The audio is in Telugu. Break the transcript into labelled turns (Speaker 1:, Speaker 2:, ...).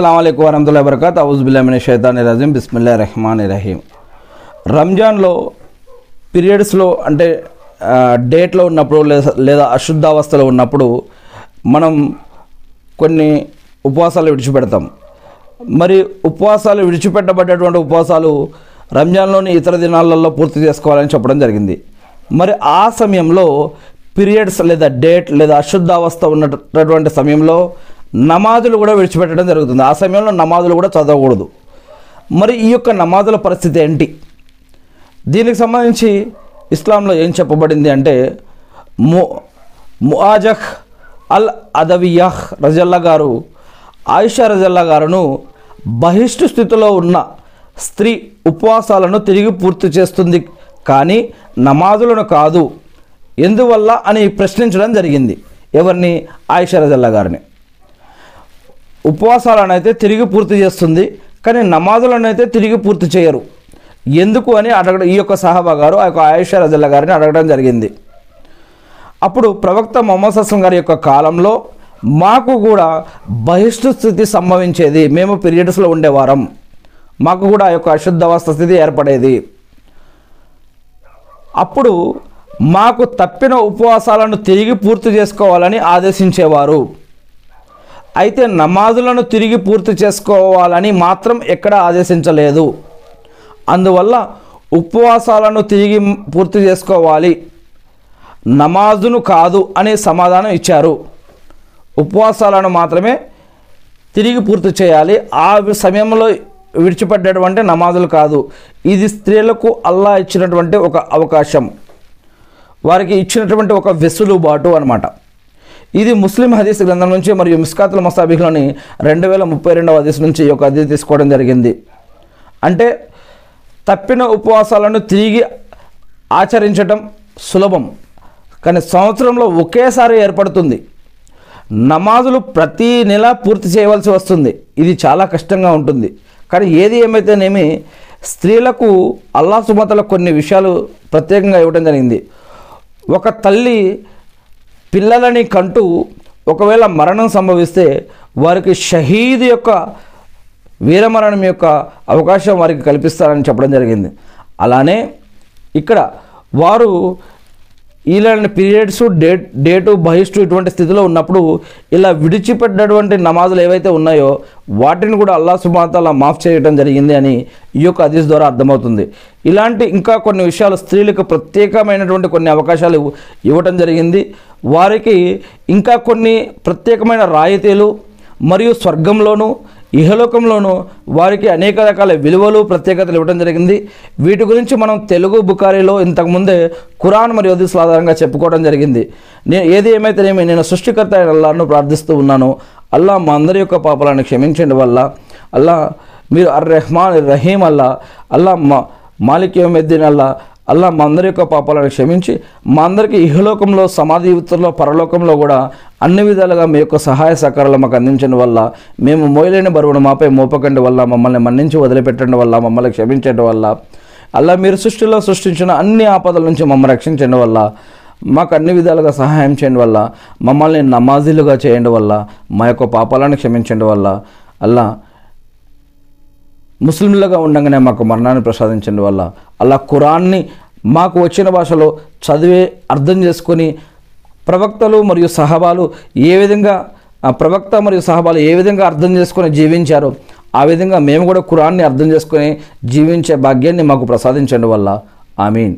Speaker 1: అస్సలం వరహతుల్లా వరకత్ అవుజుబుల్లామిన షైతాని రజీం బిస్మిల్లా రెహమాన్ రహీం రంజాన్లో పీరియడ్స్లో అంటే డేట్లో ఉన్నప్పుడు లేదా లేదా అశుద్ధావస్థలో ఉన్నప్పుడు మనం కొన్ని ఉపవాసాలు విడిచిపెడతాం. మరి ఉపవాసాలు విడిచిపెట్టబడ్డటువంటి ఉపవాసాలు రంజాన్లోని ఇతర దినాలలో పూర్తి చేసుకోవాలని చెప్పడం జరిగింది. మరి ఆ సమయంలో పీరియడ్స్ లేదా డేట్ లేదా అశుద్ధావస్థ ఉన్నటువంటి సమయంలో నమాజులు కూడా విడిచిపెట్టడం జరుగుతుంది. ఆ సమయంలో నమాజులు కూడా చదవకూడదు. మరి ఈ యొక్క నమాజుల పరిస్థితి ఏంటి? దీనికి సంబంధించి ఇస్లాంలో ఏం చెప్పబడింది అంటే ము ముఆజహ్ అల్ అదవియాహ్ రజల్లా గారు ఆయిషా రజల్లా గారును బహిష్టు స్థితిలో ఉన్న స్త్రీ ఉపవాసాలను తిరిగి పూర్తి చేస్తుంది. కానీ నమాజులను కాదు. ఎందువల్ల అని ప్రశ్నించడం జరిగింది. ఎవరిని? ఆయిషా రజల్లా గారిని. ఉపవాసాలను అయితే తిరిగి పూర్తి చేస్తుంది కానీ నమాజులను అయితే తిరిగి పూర్తి చేయరు. ఎందుకు అని అడగడం ఈ యొక్క సహాబా గారు ఆ యొక్క ఆయుష రజల్ల గారిని అడగడం జరిగింది. అప్పుడు ప్రవక్త మొహమ్మద్ అస్లం గారి యొక్క కాలంలో మాకు కూడా బహిష్టు స్థితి సంభవించేది మేము పీరియడ్స్లో ఉండేవారం మాకు కూడా ఆ యొక్క అశుద్ధవస్థ స్థితి ఏర్పడేది. అప్పుడు మాకు తప్పిన ఉపవాసాలను తిరిగి పూర్తి చేసుకోవాలని ఆదేశించేవారు. అయితే నమాజులను తిరిగి పూర్తి చేసుకోవాలని మాత్రం ఎక్కడ ఆదేశించలేదు. అందువల్ల ఉపవాసాలను తిరిగి పూర్తి చేసుకోవాలి. నమాజును కాదు అనే సమాధానం ఇచ్చారు. ఉపవాసాలను మాత్రమే తిరిగి పూర్తి చేయాలి. ఆ సమయంలో విడిచిపెట్టేటువంటి నమాజులు కాదు. ఇది స్త్రీలకు అల్లా ఇచ్చినటువంటి ఒక అవకాశం. వారికి ఇచ్చినటువంటి ఒక వెసులుబాటు అనమాట ఇది ముస్లిం హదీస్ గ్రంథం నుంచి మరియు మిస్కాతుల మసాబిహ్లోని రెండు వేల ముప్పై రెండవ హదీస్ నుంచి ఈ యొక్క హదీస్ తీసుకోవడం జరిగింది. అంటే తప్పిన ఉపవాసాలను తిరిగి ఆచరించటం సులభం. కానీ సంవత్సరంలో ఒకేసారి ఏర్పడుతుంది. నమాజులు ప్రతి నెల పూర్తి చేయవలసి వస్తుంది. ఇది చాలా కష్టంగా ఉంటుంది. కానీ ఏది ఏమైతేనేమి స్త్రీలకు అల్లా సుమతల కొన్ని విషయాలు ప్రత్యేకంగా ఇవ్వడం జరిగింది. ఒక తల్లి పిల్లలని కంటూ ఒకవేళ మరణం సంభవిస్తే వారికి షహీద్ యొక్క వీరమరణం యొక్క అవకాశం వారికి కల్పిస్తారని చెప్పడం జరిగింది. అలానే ఇక్కడ వారు ఇలాంటి పీరియడ్స్ డేట్ డేటు బహిష్టు ఇటువంటి స్థితిలో ఉన్నప్పుడు ఇలా విడిచిపెట్టినటువంటి నమాజులు ఏవైతే ఉన్నాయో వాటిని కూడా అల్లా సుమాతాల మాఫ్ చేయడం జరిగింది అని ఈ యొక్క అదీస్ ద్వారా అర్థమవుతుంది. ఇలాంటి ఇంకా కొన్ని విషయాలు స్త్రీలకు ప్రత్యేకమైనటువంటి కొన్ని అవకాశాలు ఇవ్వటం జరిగింది. వారికి ఇంకా కొన్ని ప్రత్యేకమైన రాయితీలు మరియు స్వర్గంలోనూ ఇహలోకంలోనూ వారికి అనేక రకాల విలువలు ప్రత్యేకతలు ఇవ్వడం జరిగింది. వీటి గురించి మనం తెలుగు బుకారీలో ఇంతకుముందే ఖురాన్ మరియు హదీసుల ఆధారంగా చెప్పుకోవడం జరిగింది. నేను ఏది ఏమైతేనేమి నేను సృష్టికర్త అయిన అల్లాను ప్రార్థిస్తూ ఉన్నాను. అల్లా మా అందరి యొక్క పాపాలను క్షమించండి వల్ల. అల్లా మీరు అర్ రెహమాన్ రహీం అల్లా అల్లా మా మాలిక్ యోమెద్దీన్ అల్లా అల్లా మా అందరి యొక్క పాపాలను క్షమించి మా అందరికీ ఇహలోకంలో సమాధిలో పరలోకంలో కూడా అన్ని విధాలుగా మీ యొక్క సహాయ సహకారాలు మాకు అందించడం వల్ల మేము మోయలేని బరువును మాపై మోపకండి వల్ల మమ్మల్ని మన్నించి వదిలిపెట్టడం వల్ల మమ్మల్ని క్షమించడం వల్ల. అల్లా మీరు సృష్టిలో సృష్టించిన అన్ని ఆపదల నుంచి మమ్మల్ని రక్షించడం వల్ల మాకు అన్ని విధాలుగా సహాయం చేయండి వల్ల మమ్మల్ని నమాజీలుగా చేయండి వల్ల మా యొక్క పాపాలను క్షమించండి వల్ల. అల్లా ముస్లింలుగా ఉండగానే మాకు మరణాన్ని ప్రసాదించండి వల్ల అలా ఖురాన్ని మాకు వచ్చిన భాషలో చదివే అర్థం చేసుకొని ప్రవక్తలు మరియు సహబాలు ఏ విధంగా ప్రవక్త మరియు సహబాలు ఏ విధంగా అర్థం చేసుకొని జీవించారో ఆ విధంగా మేము కూడా ఖురాన్ని అర్థం చేసుకొని జీవించే భాగ్యాన్ని మాకు ప్రసాదించండి వల్ల. ఆమీన్.